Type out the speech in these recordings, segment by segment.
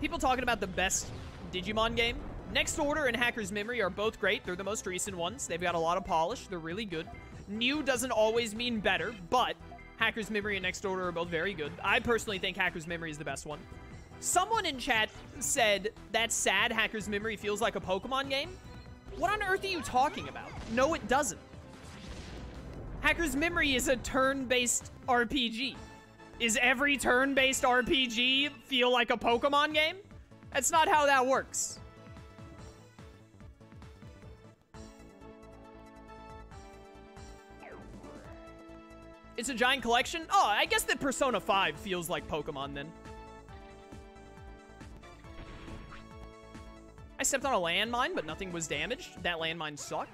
people talking about the best Digimon game. Next Order and Hacker's Memory are both great. They're the most recent ones. They've got a lot of polish. They're really good. New doesn't always mean better, but Hacker's Memory and Next Order are both very good. I personally think Hacker's Memory is the best one. Someone in chat said, that's sad, Hacker's Memory feels like a Pokemon game. What on earth are you talking about? No, it doesn't. Hacker's Memory is a turn-based RPG. Is every turn-based RPG feel like a Pokemon game? That's not how that works. It's a giant collection? Oh, I guess that Persona 5 feels like Pokemon then. I stepped on a landmine, but nothing was damaged. That landmine sucked.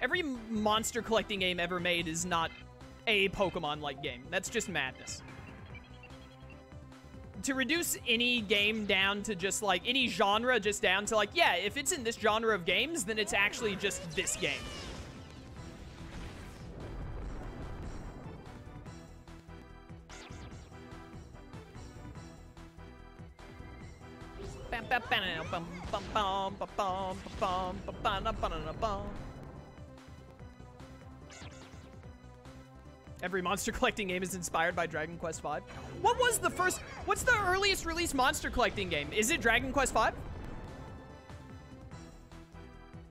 Every monster collecting game ever made is not a Pokemon-like game. That's just madness. To reduce any game down to just like any genre just down to like yeah if it's in this genre of games then it's actually just this game Every monster collecting game is inspired by Dragon Quest V. What was the first... What's the earliest released monster collecting game? Is it Dragon Quest V?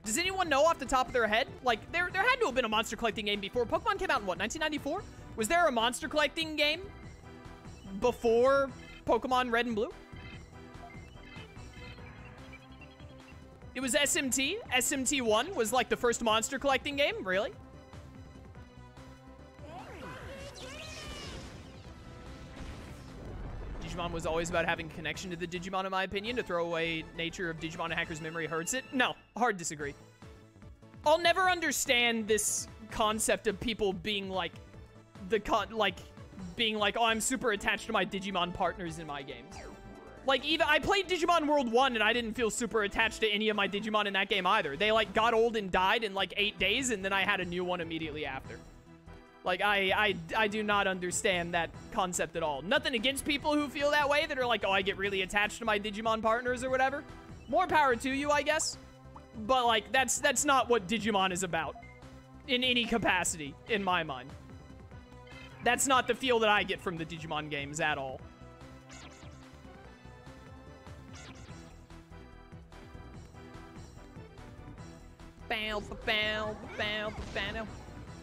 Does anyone know off the top of their head? Like, there, there had to have been a monster collecting game before. Pokemon came out in, what, 1994? Was there a monster collecting game before Pokemon Red and Blue? It was SMT. SMT1 was like the first monster collecting game? Really? Digimon was always about having connection to the Digimon, in my opinion. To throw away nature of Digimon Hacker's memory hurts it. No, hard disagree. I'll never understand this concept of people being like, the con like, being like, oh, I'm super attached to my Digimon partners in my games. Like, even, I played Digimon World 1 and I didn't feel super attached to any of my Digimon in that game either. They, like, got old and died in, like, eight days, and then I had a new one immediately after. Like, I, I, I do not understand that concept at all. Nothing against people who feel that way, that are like, oh, I get really attached to my Digimon partners or whatever. More power to you, I guess. But, like, that's, that's not what Digimon is about. In any capacity, in my mind. That's not the feel that I get from the Digimon games at all.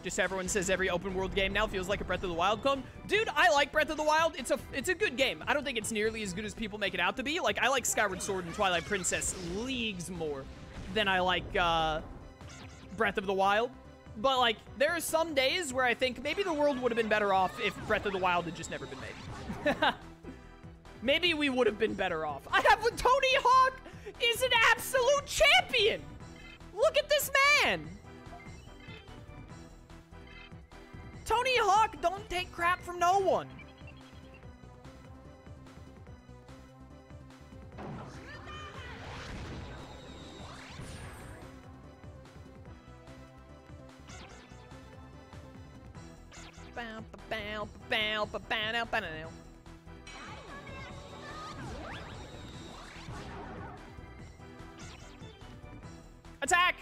Just everyone says every open world game now feels like a Breath of the Wild clone. Dude, I like Breath of the Wild. It's a it's a good game. I don't think it's nearly as good as people make it out to be. Like, I like Skyward Sword and Twilight Princess leagues more than I like uh, Breath of the Wild. But, like, there are some days where I think maybe the world would have been better off if Breath of the Wild had just never been made. maybe we would have been better off. I have Tony Hawk is an absolute champion. Look at this man. Tony Hawk don't take crap from no one. Attack!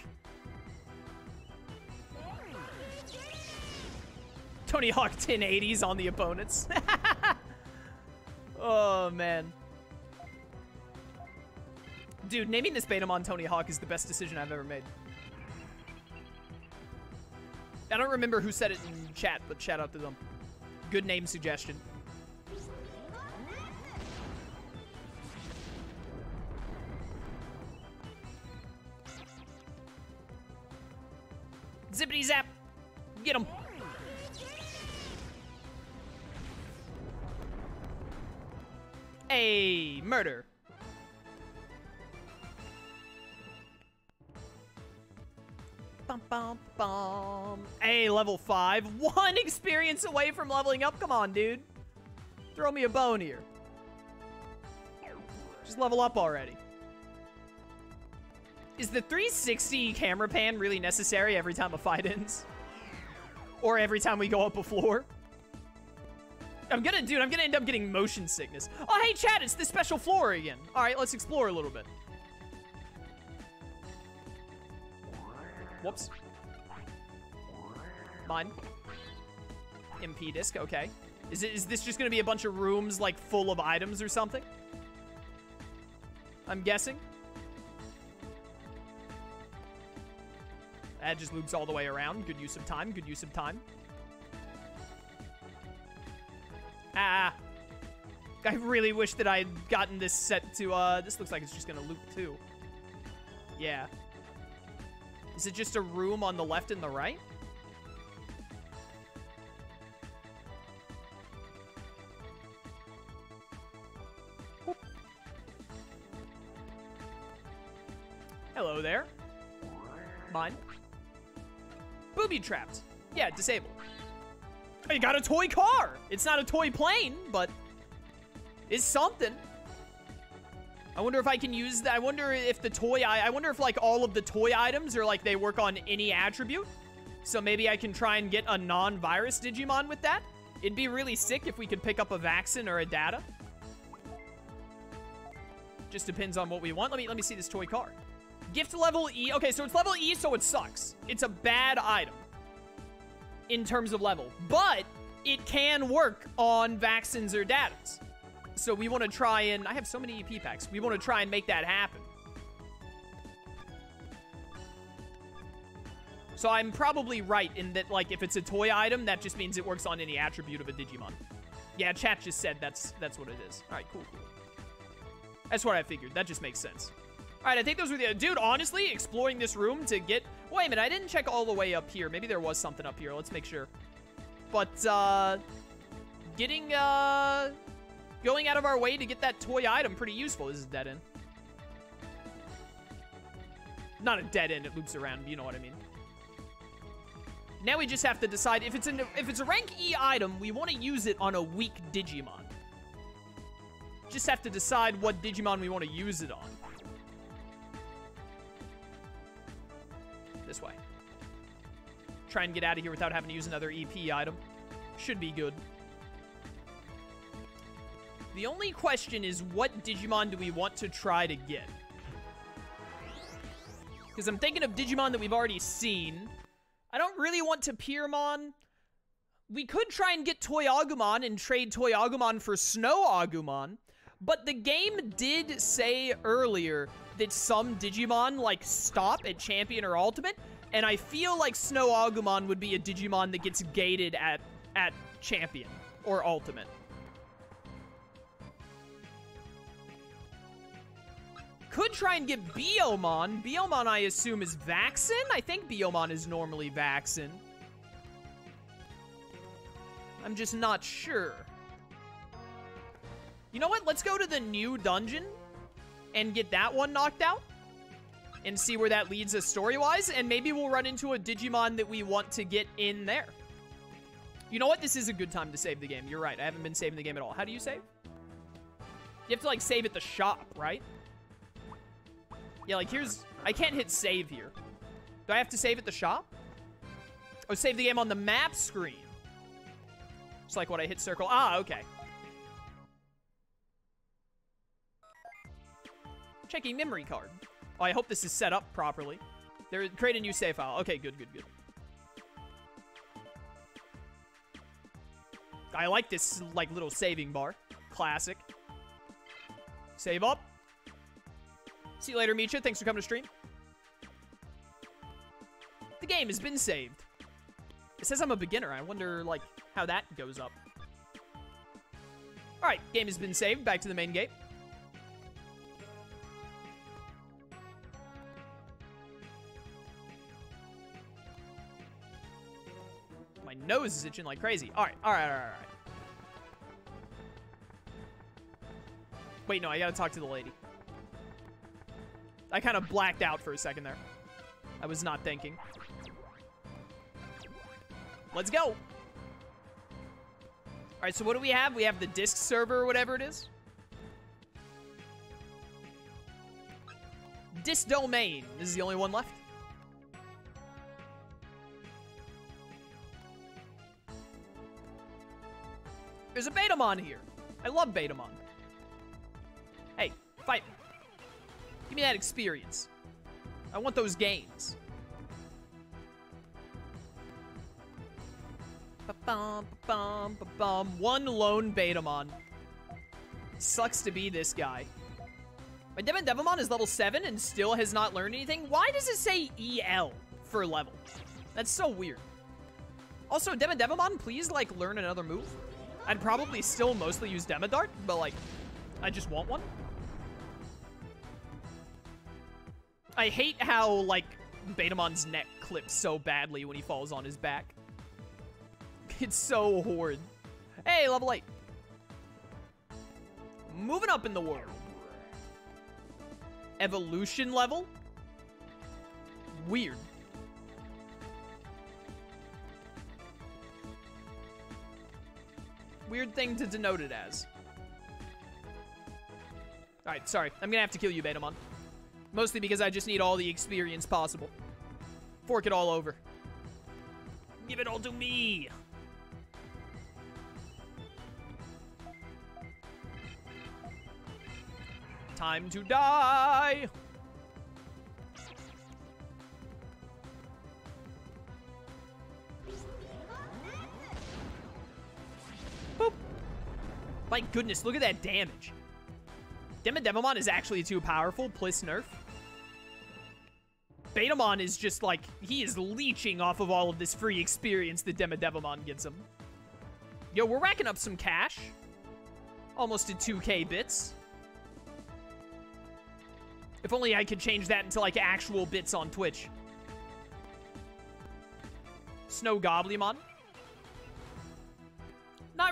Tony Hawk 1080s on the opponents. oh, man. Dude, naming this Betamon Tony Hawk is the best decision I've ever made. I don't remember who said it in chat, but shout out to them. Good name suggestion. Zippity zap! Get him! A murder. Bum, bum, bum. A level 5. One experience away from leveling up. Come on, dude. Throw me a bone here. Just level up already. Is the 360 camera pan really necessary every time a fight ends? Or every time we go up a floor? I'm gonna, dude, I'm gonna end up getting motion sickness. Oh, hey, Chad, it's the special floor again. All right, let's explore a little bit. Whoops. Mine. MP disc, okay. Is, it, is this just gonna be a bunch of rooms, like, full of items or something? I'm guessing. That just loops all the way around. Good use of time, good use of time. Ah. I really wish that I had gotten this set to, uh, this looks like it's just gonna loop too. Yeah. Is it just a room on the left and the right? Trapped. Yeah, disabled. You got a toy car. It's not a toy plane, but it's something. I wonder if I can use that. I wonder if the toy, I, I wonder if like all of the toy items are like they work on any attribute. So maybe I can try and get a non-virus Digimon with that. It'd be really sick if we could pick up a Vaccine or a Data. Just depends on what we want. Let me let me see this toy car. Gift level E. Okay, so it's level E, so it sucks. It's a bad item in terms of level, but it can work on vaccines or datas. So we want to try and I have so many EP packs. We want to try and make that happen. So I'm probably right in that like if it's a toy item, that just means it works on any attribute of a Digimon. Yeah, chat just said that's that's what it is. All right, cool, cool. That's what I figured. That just makes sense. All right, I think those were the... Dude, honestly, exploring this room to get... Wait a minute, I didn't check all the way up here. Maybe there was something up here. Let's make sure. But, uh... Getting, uh... Going out of our way to get that toy item pretty useful. This is dead end. Not a dead end, it loops around. You know what I mean. Now we just have to decide if it's an if it's a rank E item, we want to use it on a weak Digimon. Just have to decide what Digimon we want to use it on. This way. Try and get out of here without having to use another EP item. Should be good. The only question is what Digimon do we want to try to get? Because I'm thinking of Digimon that we've already seen. I don't really want to Piermon. We could try and get Toy Agumon and trade Toy Agumon for Snow Agumon. But the game did say earlier that some Digimon, like, stop at Champion or Ultimate, and I feel like Snow Agumon would be a Digimon that gets gated at, at Champion or Ultimate. Could try and get Biomon. Biomon, I assume, is Vaccine? I think Biomon is normally Vaccine. I'm just not sure. You know what? Let's go to the new dungeon and get that one knocked out and see where that leads us story-wise, and maybe we'll run into a Digimon that we want to get in there. You know what? This is a good time to save the game. You're right. I haven't been saving the game at all. How do you save? You have to, like, save at the shop, right? Yeah, like, here's... I can't hit save here. Do I have to save at the shop? Oh, save the game on the map screen. It's like what I hit circle. Ah, okay. Checking memory card. Oh, I hope this is set up properly. There, create a new save file. Okay, good, good, good. I like this, like, little saving bar. Classic. Save up. See you later, Micha. Thanks for coming to stream. The game has been saved. It says I'm a beginner. I wonder, like, how that goes up. All right, game has been saved. Back to the main gate. Nose is itching like crazy. All right, all right, all right, all right. Wait, no, I gotta talk to the lady. I kind of blacked out for a second there. I was not thinking. Let's go. All right, so what do we have? We have the disk server or whatever it is. Disk Domain. This is the only one left. There's a Betamon here. I love Betamon. Hey, fight me. Give me that experience. I want those gains. Ba-bum, ba-bum, ba-bum. One lone Betamon. Sucks to be this guy. My DemiDevimon is level 7 and still has not learned anything. Why does it say EL for level? That's so weird. Also, DemiDevimon, please, like, learn another move. I'd probably still mostly use Demi Dart, but, like, I just want one. I hate how, like, Betamon's neck clips so badly when he falls on his back. It's so horrid. Hey, level 8. Moving up in the world. Evolution level? Weird. Weird thing to denote it as. Alright, sorry. I'm gonna have to kill you, Betamon. Mostly because I just need all the experience possible. Fork it all over. Give it all to me! Time to die! My goodness, look at that damage. Demon is actually too powerful, plus nerf. Betamon is just like, he is leeching off of all of this free experience that DemiDevimon gives him. Yo, we're racking up some cash. Almost to 2k bits. If only I could change that into, like, actual bits on Twitch. Snow Goblimon.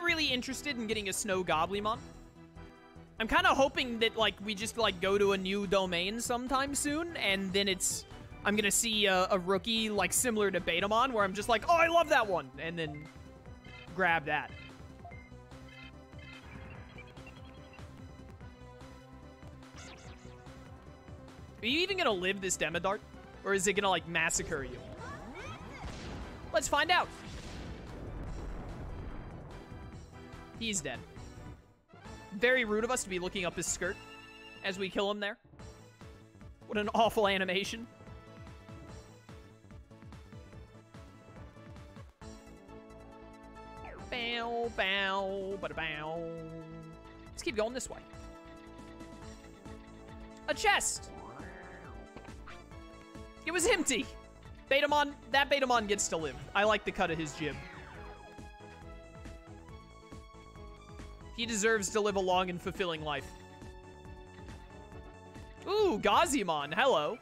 Really interested in getting a Snow Goblimon. I'm kind of hoping that, like, we just, like, go to a new domain sometime soon, and then it's... I'm gonna see a, a rookie, like, similar to Betamon, where I'm just like, oh, I love that one, and then grab that. Are you even gonna live this Demi Dart? Or is it gonna, like, massacre you? Let's find out. He's dead. Very rude of us to be looking up his skirt as we kill him there. What an awful animation. Bow, bow, bada bow. Let's keep going this way. A chest! It was empty. Betamon, that Betamon gets to live. I like the cut of his jib. He deserves to live a long and fulfilling life. Ooh, Gazimon, hello.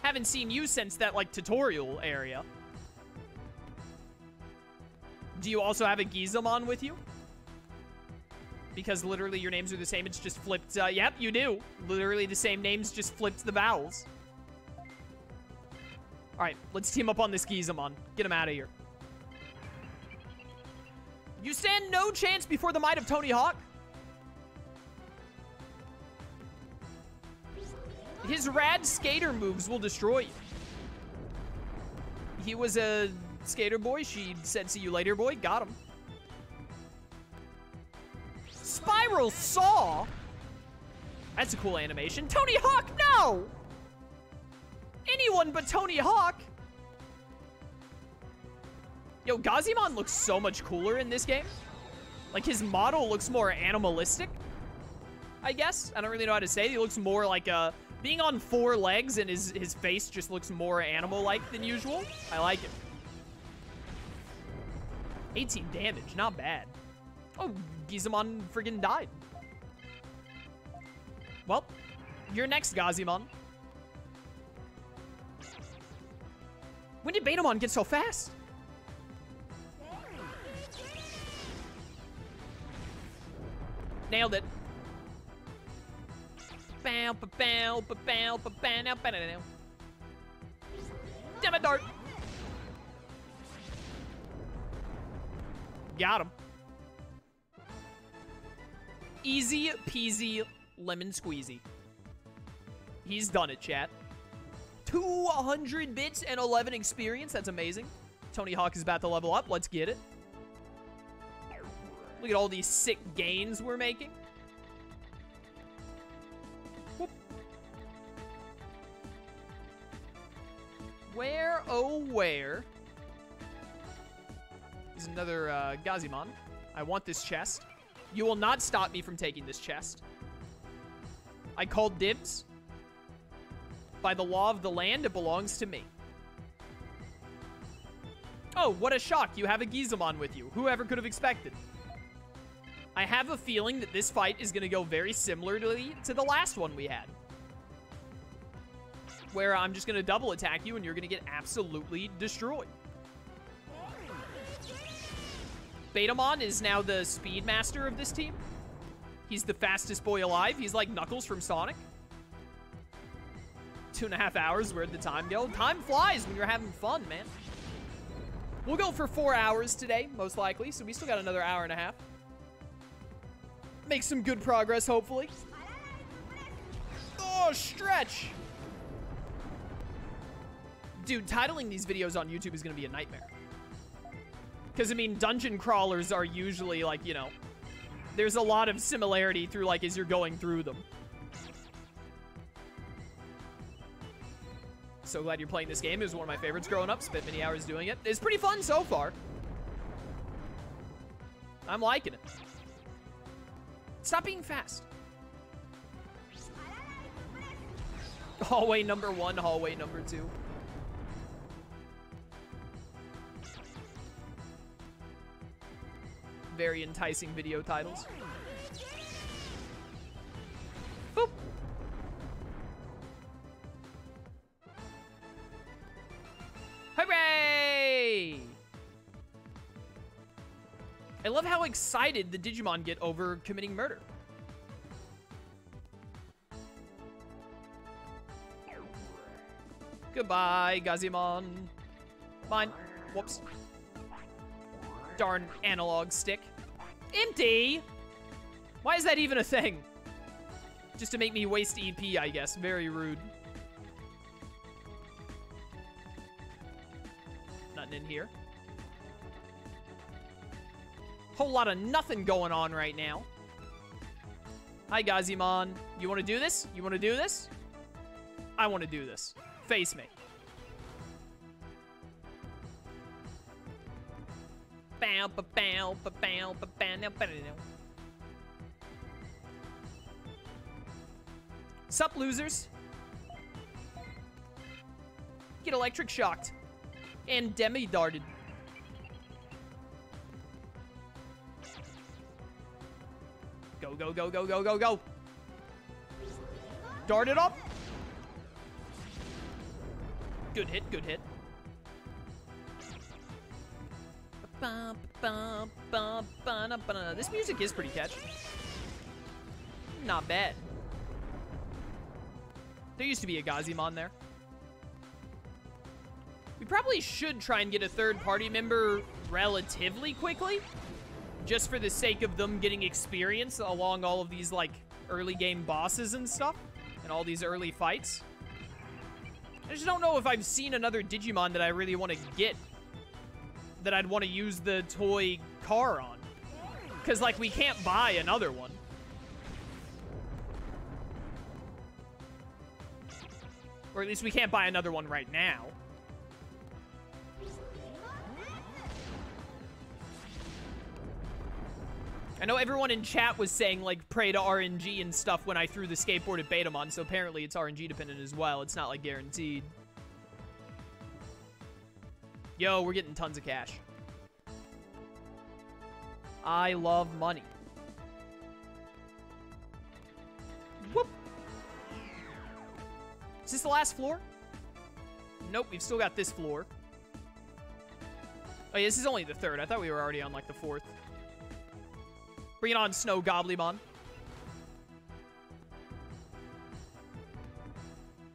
Haven't seen you since that, like, tutorial area. Do you also have a Gizamon with you? Because literally your names are the same, it's just flipped, uh, yep, you do. Literally the same names, just flipped the vowels. All right, let's team up on this Gizamon. Get him out of here. You stand no chance before the might of Tony Hawk. His rad skater moves will destroy you. He was a skater boy. She said, see you later, boy. Got him. Spiral Saw? That's a cool animation. Tony Hawk, no! anyone but Tony Hawk. Yo, Gazimon looks so much cooler in this game. Like, his model looks more animalistic, I guess. I don't really know how to say it. He looks more like a... Uh, being on four legs and his, his face just looks more animal-like than usual. I like it. 18 damage, not bad. Oh, Gizamon friggin' died. Well, you're next, Gazimon. When did Betamon get so fast? Nailed it. Bow, ba bow, ba bow, ba bow, now, ba now. Damn it, Dart. Got him. Easy peasy lemon squeezy. He's done it, chat. 200 bits and 11 experience. That's amazing. Tony Hawk is about to level up. Let's get it. Look at all these sick gains we're making. Whoop. Where, oh where, is another uh, Gazimon. I want this chest. You will not stop me from taking this chest. I called dibs. By the law of the land, it belongs to me. Oh, what a shock. You have a Gizamon with you. Whoever could have expected? I have a feeling that this fight is going to go very similarly to the last one we had. Where I'm just going to double attack you and you're going to get absolutely destroyed. Betamon is now the speed master of this team. He's the fastest boy alive. He's like Knuckles from Sonic. Two and a half hours, where'd the time go? Time flies when you're having fun, man. We'll go for four hours today, most likely, so we still got another hour and a half. Make some good progress, hopefully. Oh, stretch! Dude, titling these videos on YouTube is going to be a nightmare. Because, I mean, dungeon crawlers are usually, like, you know, there's a lot of similarity through, like, as you're going through them. So glad you're playing this game. It was one of my favorites growing up. Spent many hours doing it. It's pretty fun so far. I'm liking it. Stop being fast. Hallway number one, hallway number two. Very enticing video titles. Excited the Digimon get over committing murder. Goodbye, Gazimon. Mine. Whoops. Darn analog stick. Empty! Why is that even a thing? Just to make me waste EP, I guess. Very rude. Nothing in here. Whole lot of nothing going on right now. Hi, Gazimon. You want to do this? You want to do this? I want to do this. Face me. Bow, ba, bow, ba, bow, ba, bow, now, ba, now. Sup, losers? Get electric shocked. And demi-darted. Go, go, go, go, go, go, go. Dart it up. Good hit, good hit. This music is pretty catchy. Not bad. There used to be a Gazimon there. We probably should try and get a third party member relatively quickly. Just for the sake of them getting experience along all of these, like, early game bosses and stuff. And all these early fights. I just don't know if I've seen another Digimon that I really want to get. That I'd want to use the toy car on. Because, like, we can't buy another one. Or at least we can't buy another one right now. I know everyone in chat was saying, like, pray to RNG and stuff when I threw the skateboard at Betamon, so apparently it's RNG dependent as well. It's not, like, guaranteed. Yo, we're getting tons of cash. I love money. Whoop. Is this the last floor? Nope, we've still got this floor. Oh, yeah, this is only the third. I thought we were already on, like, the fourth. Bring it on, Snow Goblimon.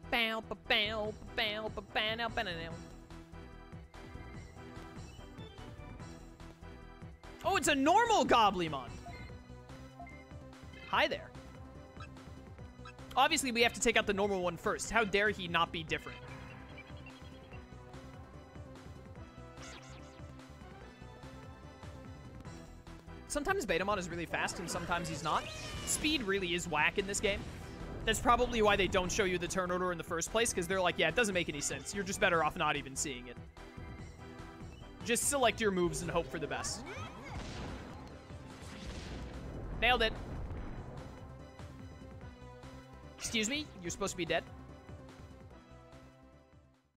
Bow, ba, bow, bow, ba, bow, bow. Oh, it's a normal Goblibon. Hi there. Obviously, we have to take out the normal one first. How dare he not be different? Sometimes Betamon is really fast and sometimes he's not. Speed really is whack in this game. That's probably why they don't show you the turn order in the first place, because they're like, yeah, it doesn't make any sense. You're just better off not even seeing it. Just select your moves and hope for the best. Nailed it. Excuse me? You're supposed to be dead?